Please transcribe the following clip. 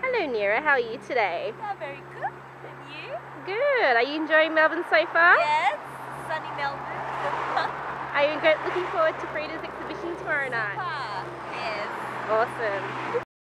Hello Niera, how are you today? Yeah, very good. And you? Good. Are you enjoying Melbourne so far? Yes, sunny Melbourne. Are you looking forward to Frida's exhibition tomorrow night? Super. Yes. Awesome.